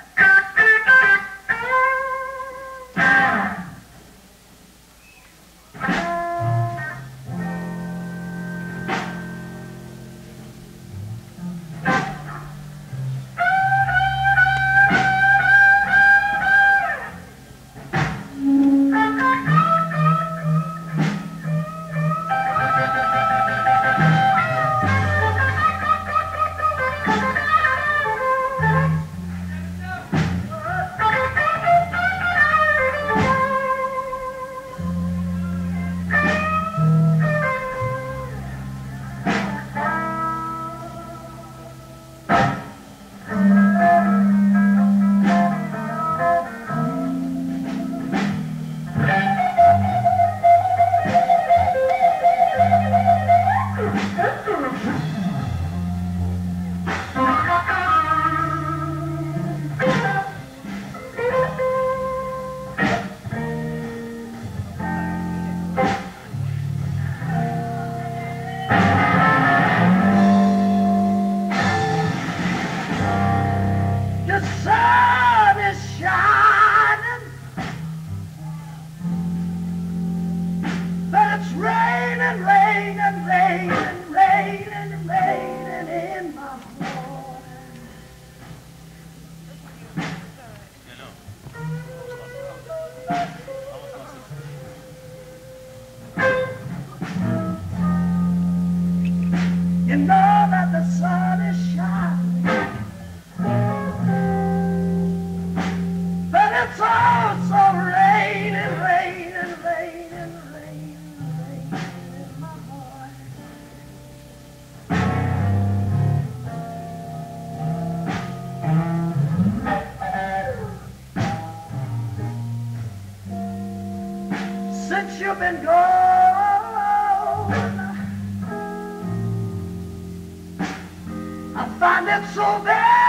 The You've been gone, I find it so very